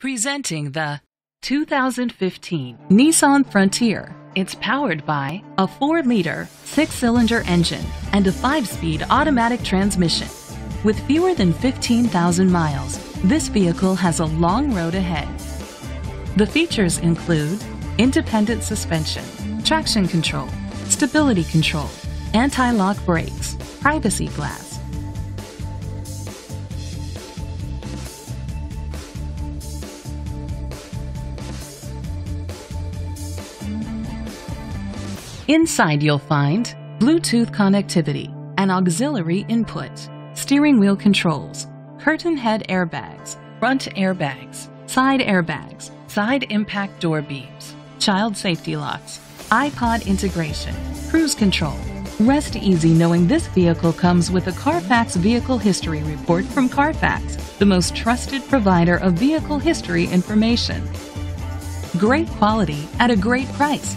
Presenting the 2015 Nissan Frontier. It's powered by a 4-liter, 6-cylinder engine and a 5-speed automatic transmission. With fewer than 15,000 miles, this vehicle has a long road ahead. The features include independent suspension, traction control, stability control, anti-lock brakes, privacy glass, Inside you'll find Bluetooth connectivity, an auxiliary input, steering wheel controls, curtain head airbags, front airbags, side airbags, side impact door beams, child safety locks, iPod integration, cruise control. Rest easy knowing this vehicle comes with a Carfax Vehicle History Report from Carfax, the most trusted provider of vehicle history information. Great quality at a great price.